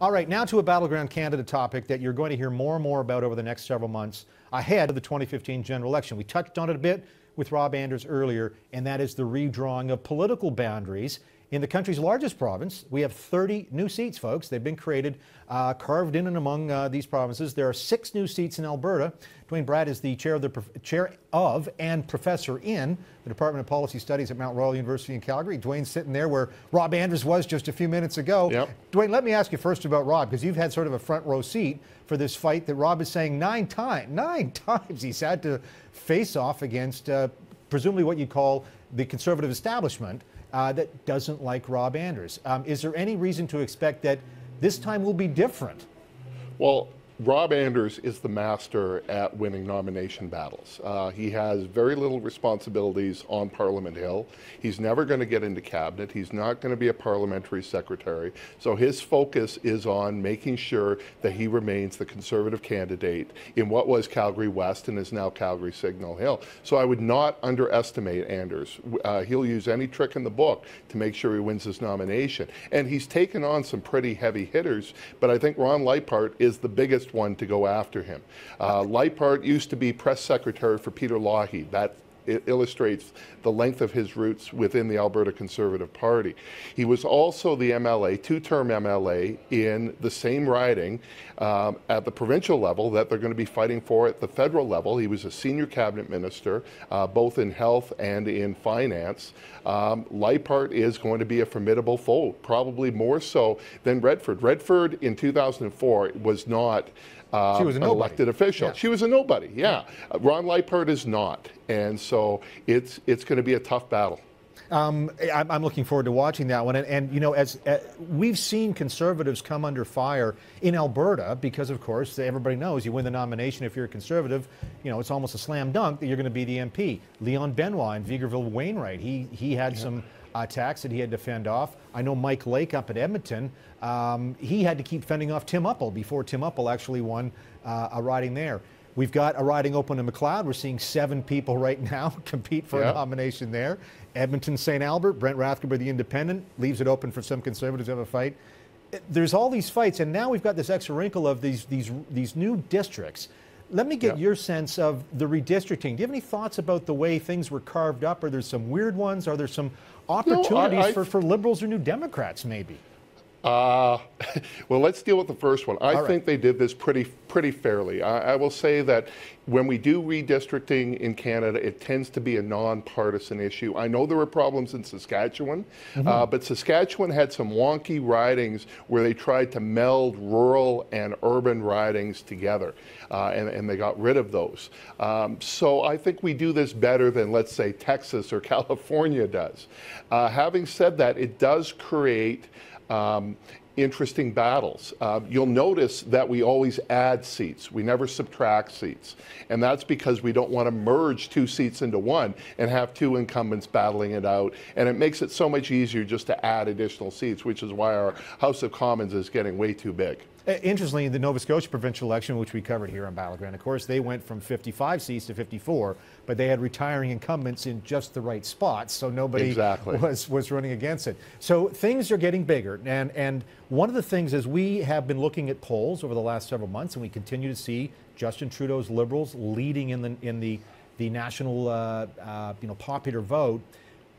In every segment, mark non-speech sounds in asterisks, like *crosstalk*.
All right, now to a Battleground Canada topic that you're going to hear more and more about over the next several months ahead of the 2015 general election. We touched on it a bit with Rob Anders earlier, and that is the redrawing of political boundaries in the country's largest province, we have 30 new seats, folks. They've been created, uh, carved in and among uh, these provinces. There are six new seats in Alberta. Duane Bratt is the chair of the chair of and professor in the Department of Policy Studies at Mount Royal University in Calgary. Duane's sitting there where Rob Anders was just a few minutes ago. Yep. Duane, let me ask you first about Rob because you've had sort of a front row seat for this fight that Rob is saying nine times, nine *laughs* times he's had to face off against uh, presumably what you call the conservative establishment uh, that doesn't like Rob Anders. Um, is there any reason to expect that this time will be different? Well, Rob Anders is the master at winning nomination battles. Uh, he has very little responsibilities on Parliament Hill. He's never going to get into cabinet. He's not going to be a parliamentary secretary. So his focus is on making sure that he remains the conservative candidate in what was Calgary West and is now Calgary Signal Hill. So I would not underestimate Anders. Uh, he'll use any trick in the book to make sure he wins his nomination. And he's taken on some pretty heavy hitters, but I think Ron Liepert is the biggest one to go after him. Uh, Liepert used to be press secretary for Peter Lougheed. That it illustrates the length of his roots within the Alberta Conservative Party. He was also the MLA, two-term MLA, in the same riding um, at the provincial level that they're going to be fighting for at the federal level. He was a senior cabinet minister, uh, both in health and in finance. Um, Liepert is going to be a formidable foe, probably more so than Redford. Redford in 2004 was not uh, she was an elected official. Yeah. She was a nobody, yeah. Uh, Ron Liepert is not. And so it's, it's going to be a tough battle. Um, I'm looking forward to watching that one. And, and you know, as uh, we've seen conservatives come under fire in Alberta because, of course, everybody knows you win the nomination if you're a conservative. You know, it's almost a slam dunk that you're going to be the MP. Leon Benoit in Vegreville Wainwright, he he had yeah. some attacks that he had to fend off. I know Mike Lake up at Edmonton, um, he had to keep fending off Tim Uppal before Tim Uppal actually won uh, a riding there. We've got a riding open in Macleod. We're seeing seven people *laughs* right now *laughs* compete for a nomination there. Edmonton St. Albert, Brent Rathgeber, the independent, leaves it open for some conservatives to have a fight. There's all these fights, and now we've got this extra wrinkle of these, these, these new districts. Let me get your sense of the redistricting. Do you have any thoughts about the way things were carved up? Are there some weird ones? Are there some opportunities no, I, for, for liberals or new Democrats, maybe? Uh, *laughs* well, let's deal with the first one. I think they did this pretty pretty fairly. I, I, will say that when we do redistricting in Canada, it tends to be a nonpartisan issue. I know there were problems in Saskatchewan, mm -hmm. uh, but Saskatchewan had some wonky ridings where they tried to meld rural and urban ridings together, uh, and, and, they got rid of those. Um, so I think we do this better than, let's say, Texas or *laughs* California does. Uh, having said that, it does create um, interesting battles. Uh, you'll notice that we always add seats. We never subtract seats. And that's because we don't want to merge two seats into one and have two incumbents battling it out. And it makes it so much easier just to add additional seats, which is why our House of Commons is getting way too big. Uh, interestingly, the Nova Scotia provincial election, which we covered here on Battleground, of course, they went from 55 seats to 54, but they had retiring incumbents in just the right spots, so nobody exactly. *laughs* was, was running against it. So things are getting bigger, and, and one of the things is we have been looking at polls over the last several months, and we continue to see Justin Trudeau's Liberals leading in the, in the, the national uh, uh, you know, popular vote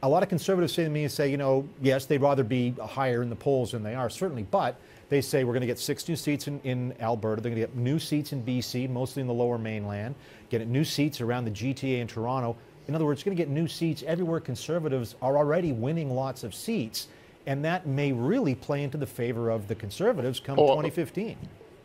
a lot of conservatives say to me, say, you know, yes, they'd rather be higher in the polls than they are, certainly, but they say we're going to get six new seats in, in Alberta. They're going to get new seats in BC, mostly in the lower mainland, get new seats around the GTA in Toronto. In other words, going to get new seats everywhere conservatives are already winning lots of seats, and that may really play into the favor of the conservatives come oh, 2015.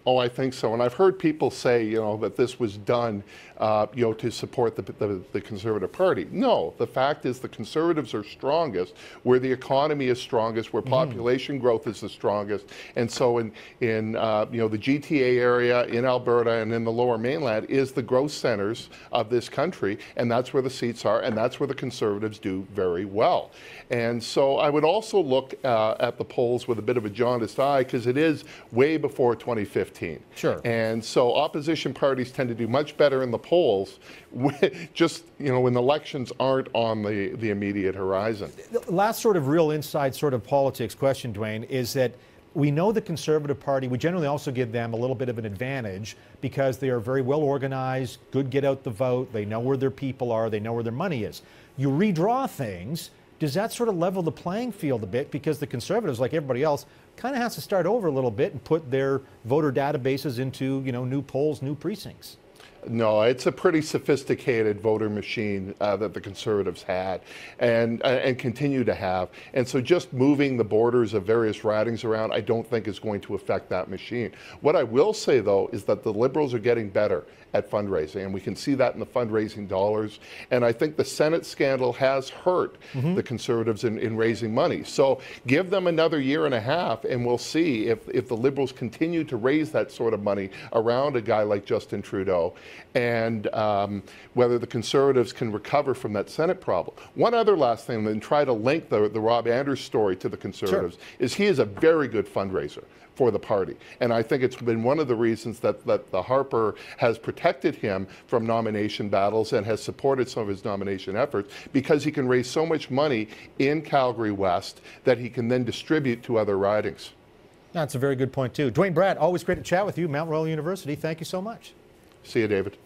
Oh, I think so. And I've heard people say, you know, that this was done, uh, you know, to support the, the, the, Conservative Party. No, the fact is the Conservatives are strongest where the economy is strongest, where mm-hmm. population mm. growth is the strongest. And so in, in uh, you know, the GTA area, in Alberta, and in the lower mainland is the growth centers of this country. And that's where the seats are, and that's where the Conservatives do very well. And so I would also look uh, at the polls with a bit of a jaundiced eye because it is way before 2015. Sure. And so opposition parties tend to do much better in the polls *laughs* just, you know, when the elections aren't on the, the immediate horizon. The last sort of real inside sort of politics question, Duane, is that we know the Conservative Party, we generally also give them a little bit of an advantage because they are very well organized, good get out the vote, they know where their people are, they know where their money is. You redraw things, does that sort of level the playing field a bit? Because the Conservatives, like everybody else, kind of has to start over a little bit and put their voter databases into you know new polls, new precincts. No, it's a pretty sophisticated voter machine uh, that the conservatives had and uh, and continue to have. And so just moving the borders of various ridings around, I don't think is going to affect that machine. What I will say though is that the liberals are getting better at fundraising, and we can see that in the fundraising dollars. And I think the Senate scandal has hurt mm-hmm. the conservatives in, in raising money. So give them another year and a half, and we'll see if if the liberals continue to raise that sort of money around a guy like Justin Trudeau and um, whether the conservatives can recover from that Senate problem. One other last thing, then try to link the, the Rob Anders story to the conservatives, sure. is he is a very good fundraiser for the party. And I think it's been one of the reasons that, that the Harper has protected him from nomination battles and has supported some of his nomination efforts because he can raise so much money in Calgary West that he can then distribute to other ridings. That's a very good point, too. Duane Bratt, always great to chat with you, Mount Royal University. Thank you so much. See you, David.